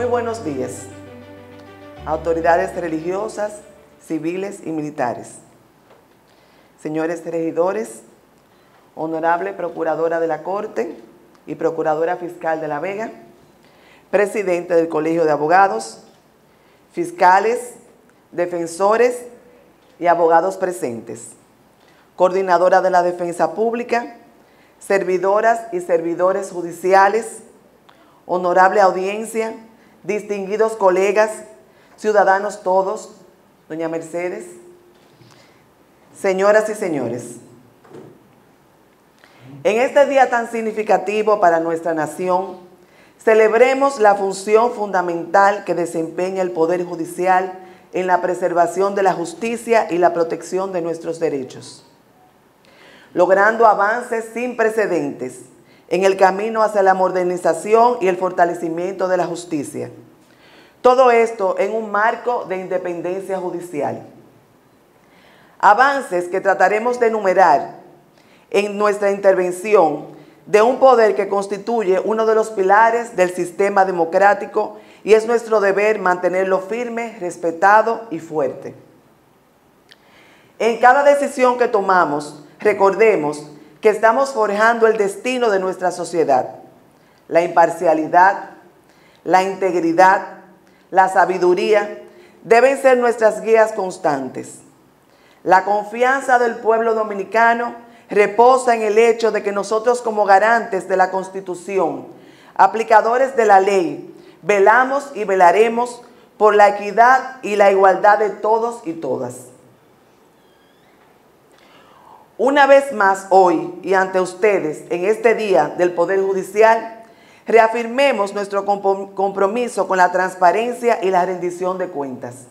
Muy buenos días, autoridades religiosas, civiles y militares, señores regidores, honorable procuradora de la Corte y procuradora fiscal de La Vega, presidente del Colegio de Abogados, fiscales, defensores y abogados presentes, coordinadora de la Defensa Pública, servidoras y servidores judiciales, honorable audiencia, distinguidos colegas, ciudadanos todos, doña Mercedes, señoras y señores. En este día tan significativo para nuestra nación, celebremos la función fundamental que desempeña el Poder Judicial en la preservación de la justicia y la protección de nuestros derechos, logrando avances sin precedentes en el camino hacia la modernización y el fortalecimiento de la justicia. Todo esto en un marco de independencia judicial. Avances que trataremos de enumerar en nuestra intervención de un poder que constituye uno de los pilares del sistema democrático y es nuestro deber mantenerlo firme, respetado y fuerte. En cada decisión que tomamos, recordemos que estamos forjando el destino de nuestra sociedad. La imparcialidad, la integridad, la sabiduría deben ser nuestras guías constantes. La confianza del pueblo dominicano reposa en el hecho de que nosotros como garantes de la Constitución, aplicadores de la ley, velamos y velaremos por la equidad y la igualdad de todos y todas. Una vez más hoy y ante ustedes en este día del Poder Judicial, reafirmemos nuestro compromiso con la transparencia y la rendición de cuentas,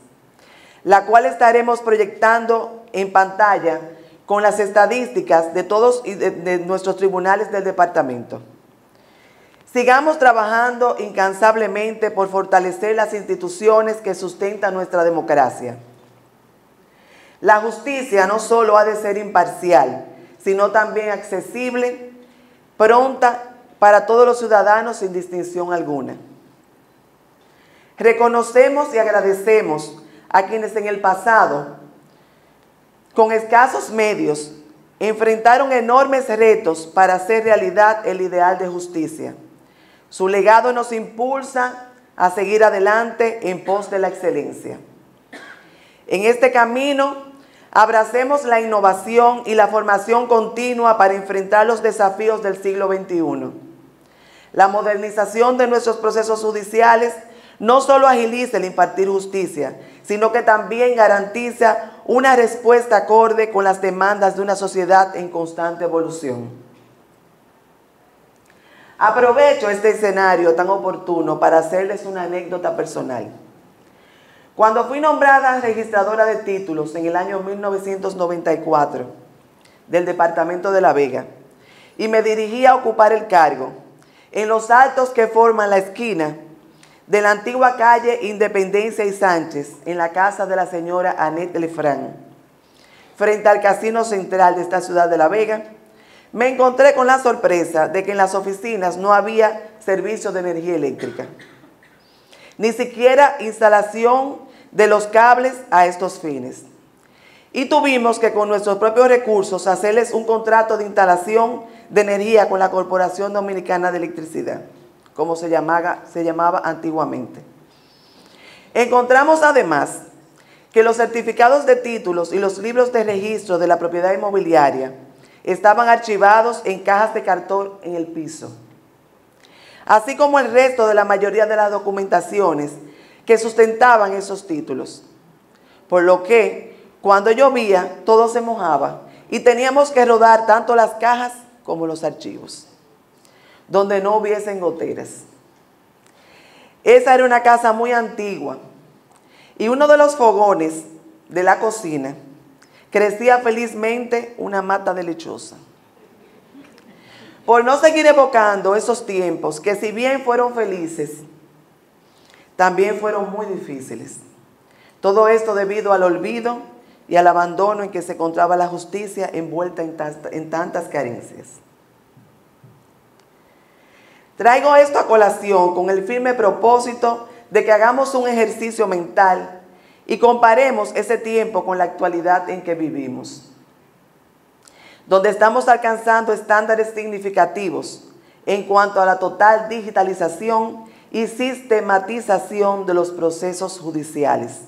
la cual estaremos proyectando en pantalla con las estadísticas de todos nuestros tribunales del departamento. Sigamos trabajando incansablemente por fortalecer las instituciones que sustentan nuestra democracia. La justicia no solo ha de ser imparcial, sino también accesible, pronta para todos los ciudadanos sin distinción alguna. Reconocemos y agradecemos a quienes en el pasado con escasos medios, enfrentaron enormes retos para hacer realidad el ideal de justicia. Su legado nos impulsa a seguir adelante en pos de la excelencia. En este camino, abracemos la innovación y la formación continua para enfrentar los desafíos del siglo XXI. La modernización de nuestros procesos judiciales no solo agiliza el impartir justicia, sino que también garantiza una respuesta acorde con las demandas de una sociedad en constante evolución. Aprovecho este escenario tan oportuno para hacerles una anécdota personal. Cuando fui nombrada registradora de títulos en el año 1994 del Departamento de La Vega y me dirigí a ocupar el cargo, en los altos que forman la esquina de la antigua calle Independencia y Sánchez, en la casa de la señora Annette Lefranc, frente al Casino Central de esta ciudad de La Vega, me encontré con la sorpresa de que en las oficinas no había servicio de energía eléctrica, ni siquiera instalación de los cables a estos fines. Y tuvimos que con nuestros propios recursos hacerles un contrato de instalación de energía con la Corporación Dominicana de Electricidad como se llamaba, antiguamente. Encontramos además que los certificados de títulos y los libros de registro de la propiedad inmobiliaria estaban archivados en cajas de cartón en el piso, así como el resto de la mayoría de las documentaciones que sustentaban esos títulos. Por lo que cuando llovía todo se mojaba y teníamos que rodar tanto las cajas como los archivos donde no hubiesen goteras. Esa era una casa muy antigua y uno de los fogones de la cocina crecía felizmente una mata de lechosa. Por no seguir evocando esos tiempos que si bien fueron felices, también fueron muy difíciles. Todo esto debido al olvido y al abandono en que se encontraba la justicia envuelta en, tantas carencias. Traigo esto a colación con el firme propósito de que hagamos un ejercicio mental y comparemos ese tiempo con la actualidad en que vivimos, donde estamos alcanzando estándares significativos en cuanto a la total digitalización y sistematización de los procesos judiciales,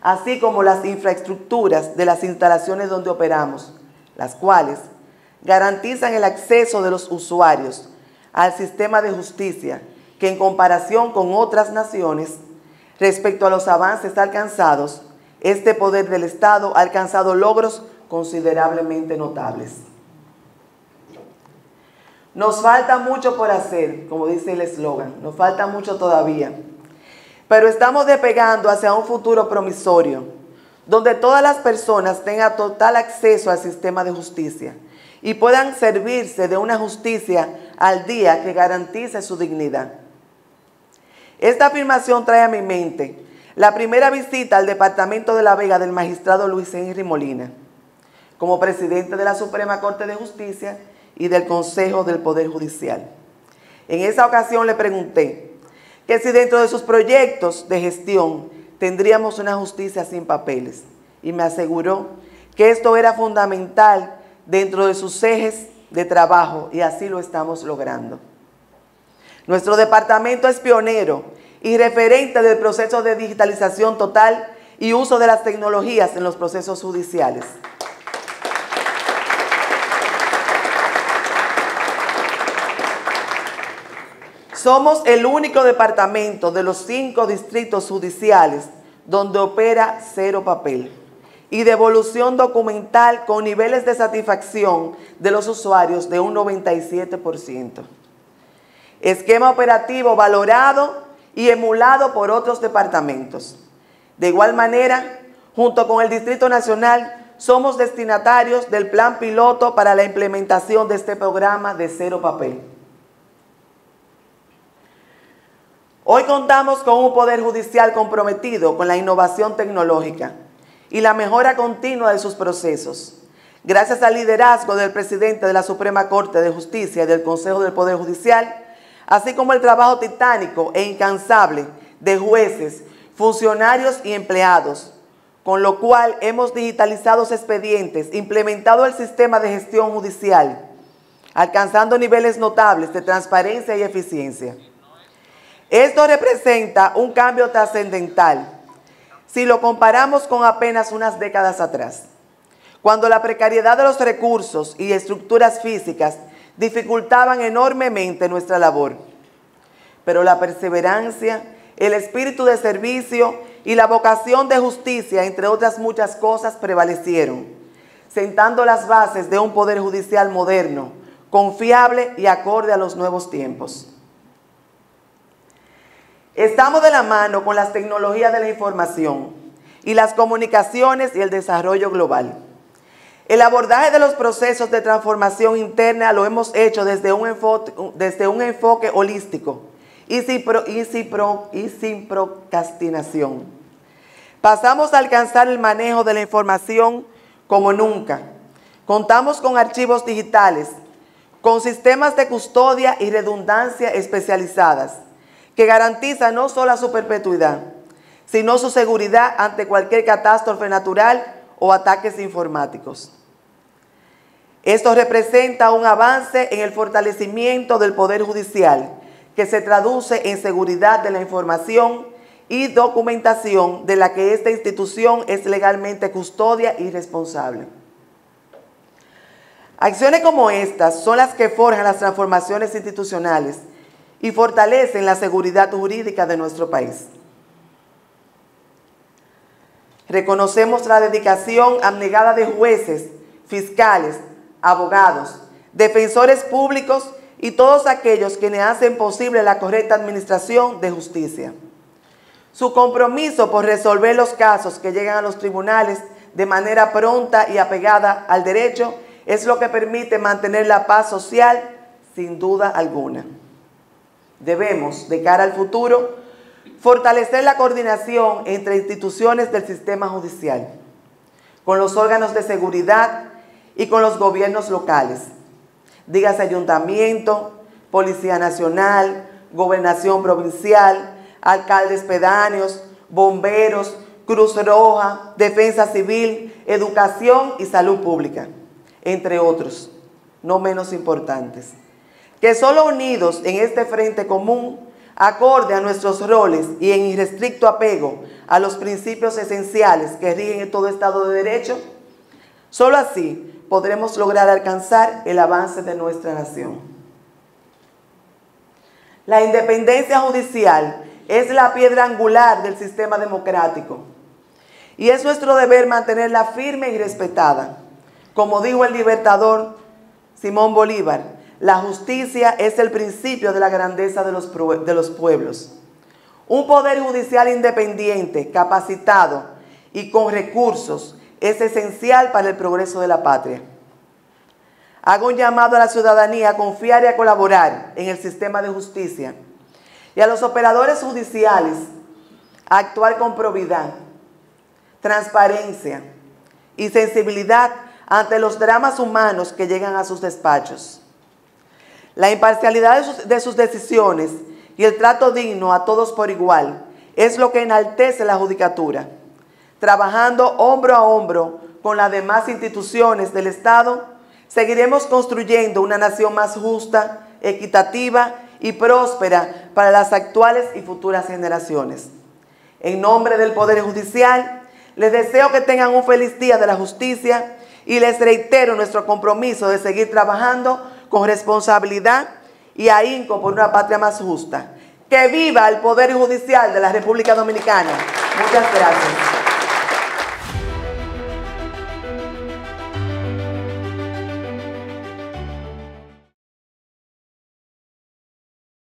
así como las infraestructuras de las instalaciones donde operamos, las cuales garantizan el acceso de los usuarios al sistema de justicia que en comparación con otras naciones, respecto a los avances alcanzados, este poder del Estado ha alcanzado logros considerablemente notables. Nos falta mucho por hacer, como dice el eslogan, nos falta mucho todavía, pero estamos despegando hacia un futuro promisorio, donde todas las personas tengan total acceso al sistema de justicia y puedan servirse de una justicia al día que garantice su dignidad. Esta afirmación trae a mi mente la primera visita al Departamento de la Vega del magistrado Luis Henry Molina, como presidente de la Suprema Corte de Justicia y del Consejo del Poder Judicial. En esa ocasión le pregunté que si dentro de sus proyectos de gestión tendríamos una justicia sin papeles y me aseguró que esto era fundamental dentro de sus ejes de trabajo y así lo estamos logrando. Nuestro departamento es pionero y referente del proceso de digitalización total y uso de las tecnologías en los procesos judiciales. Somos el único departamento de los cinco distritos judiciales donde opera cero papel y devolución documental con niveles de satisfacción de los usuarios de un 97%. Esquema operativo valorado y emulado por otros departamentos. De igual manera, junto con el Distrito Nacional, somos destinatarios del plan piloto para la implementación de este programa de cero papel. Hoy contamos con un Poder Judicial comprometido con la innovación tecnológica y la mejora continua de sus procesos. Gracias al liderazgo del presidente de la Suprema Corte de Justicia y del Consejo del Poder Judicial, así como el trabajo titánico e incansable de jueces, funcionarios y empleados, con lo cual hemos digitalizado expedientes, implementado el sistema de gestión judicial, alcanzando niveles notables de transparencia y eficiencia. Esto representa un cambio trascendental si lo comparamos con apenas unas décadas atrás, cuando la precariedad de los recursos y estructuras físicas dificultaban enormemente nuestra labor. Pero la perseverancia, el espíritu de servicio y la vocación de justicia, entre otras muchas cosas, prevalecieron, sentando las bases de un poder judicial moderno, confiable y acorde a los nuevos tiempos. Estamos de la mano con las tecnologías de la información y las comunicaciones y el desarrollo global. El abordaje de los procesos de transformación interna lo hemos hecho desde un enfoque, desde un enfoque holístico y sin, y sin procrastinación. Pasamos a alcanzar el manejo de la información como nunca. Contamos con archivos digitales, con sistemas de custodia y redundancia especializadas, que garantizan no solo su perpetuidad, sino su seguridad ante cualquier catástrofe natural o ataques informáticos. Esto representa un avance en el fortalecimiento del Poder Judicial, que se traduce en seguridad de la información y documentación de la que esta institución es legalmente custodia y responsable. Acciones como estas son las que forjan las transformaciones institucionales y fortalecen la seguridad jurídica de nuestro país. Reconocemos la dedicación abnegada de jueces, fiscales, abogados, defensores públicos y todos aquellos quienes hacen posible la correcta administración de justicia. Su compromiso por resolver los casos que llegan a los tribunales de manera pronta y apegada al derecho es lo que permite mantener la paz social sin duda alguna. Debemos, de cara al futuro, Fortalecer la coordinación entre instituciones del sistema judicial, con los órganos de seguridad y con los gobiernos locales. Dígase ayuntamiento, Policía Nacional, Gobernación Provincial, alcaldes pedáneos, bomberos, Cruz Roja, Defensa Civil, Educación y Salud Pública, entre otros, no menos importantes. Que solo unidos en este frente común, acorde a nuestros roles y en irrestricto apego a los principios esenciales que rigen todo Estado de Derecho, solo así podremos lograr alcanzar el avance de nuestra nación. La independencia judicial es la piedra angular del sistema democrático y es nuestro deber mantenerla firme y respetada. Como dijo el libertador Simón Bolívar, la justicia es el principio de la grandeza de los, de los pueblos. Un poder judicial independiente, capacitado y con recursos es esencial para el progreso de la patria. Hago un llamado a la ciudadanía a confiar y a colaborar en el sistema de justicia y a los operadores judiciales a actuar con probidad, transparencia y sensibilidad ante los dramas humanos que llegan a sus despachos. La imparcialidad de sus, de sus, decisiones y el trato digno a todos por igual es lo que enaltece la judicatura, trabajando hombro a hombro con las demás instituciones del Estado, seguiremos construyendo una nación más justa, equitativa y próspera para las actuales y futuras generaciones. En nombre del Poder Judicial, les deseo que tengan un feliz día de la justicia y les reitero nuestro compromiso de seguir trabajando con responsabilidad y ahínco por una patria más justa. Que viva el Poder Judicial de la República Dominicana. Muchas gracias.